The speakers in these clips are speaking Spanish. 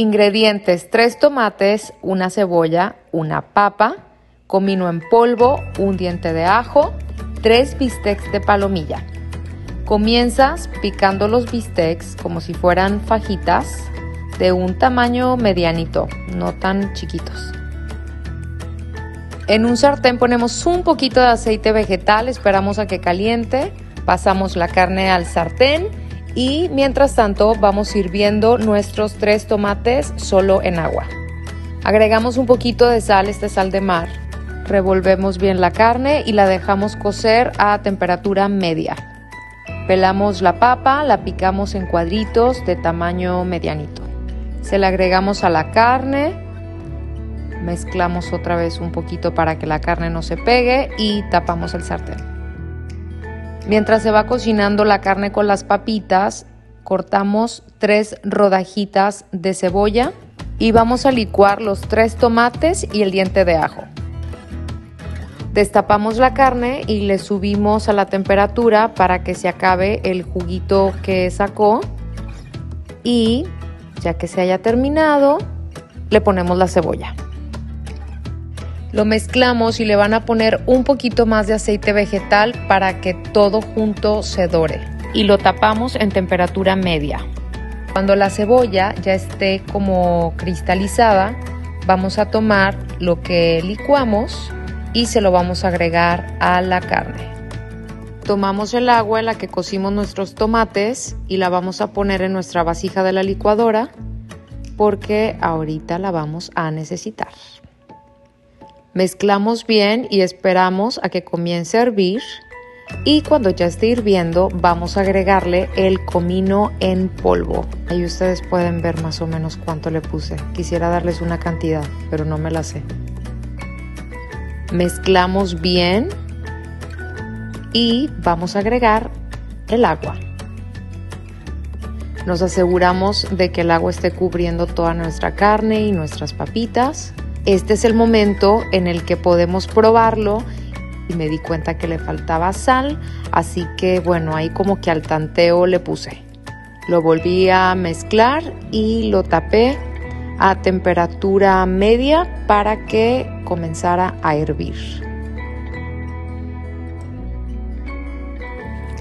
Ingredientes, tres tomates, una cebolla, una papa, comino en polvo, un diente de ajo, tres bistecs de palomilla. Comienzas picando los bistecs como si fueran fajitas de un tamaño medianito, no tan chiquitos. En un sartén ponemos un poquito de aceite vegetal, esperamos a que caliente, pasamos la carne al sartén y mientras tanto vamos sirviendo nuestros tres tomates solo en agua. Agregamos un poquito de sal, este sal de mar. Revolvemos bien la carne y la dejamos cocer a temperatura media. Pelamos la papa, la picamos en cuadritos de tamaño medianito. Se la agregamos a la carne, mezclamos otra vez un poquito para que la carne no se pegue y tapamos el sartén. Mientras se va cocinando la carne con las papitas, cortamos tres rodajitas de cebolla y vamos a licuar los tres tomates y el diente de ajo. Destapamos la carne y le subimos a la temperatura para que se acabe el juguito que sacó y ya que se haya terminado, le ponemos la cebolla. Lo mezclamos y le van a poner un poquito más de aceite vegetal para que todo junto se dore. Y lo tapamos en temperatura media. Cuando la cebolla ya esté como cristalizada, vamos a tomar lo que licuamos y se lo vamos a agregar a la carne. Tomamos el agua en la que cocimos nuestros tomates y la vamos a poner en nuestra vasija de la licuadora porque ahorita la vamos a necesitar. Mezclamos bien y esperamos a que comience a hervir. Y cuando ya esté hirviendo, vamos a agregarle el comino en polvo. Ahí ustedes pueden ver más o menos cuánto le puse. Quisiera darles una cantidad, pero no me la sé. Mezclamos bien y vamos a agregar el agua. Nos aseguramos de que el agua esté cubriendo toda nuestra carne y nuestras papitas. Este es el momento en el que podemos probarlo y me di cuenta que le faltaba sal, así que bueno, ahí como que al tanteo le puse. Lo volví a mezclar y lo tapé a temperatura media para que comenzara a hervir.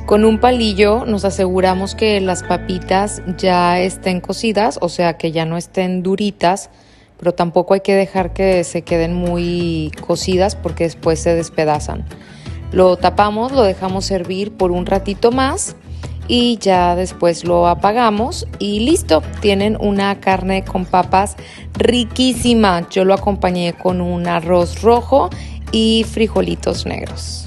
Con un palillo nos aseguramos que las papitas ya estén cocidas, o sea que ya no estén duritas pero tampoco hay que dejar que se queden muy cocidas porque después se despedazan. Lo tapamos, lo dejamos servir por un ratito más y ya después lo apagamos y listo, tienen una carne con papas riquísima. Yo lo acompañé con un arroz rojo y frijolitos negros.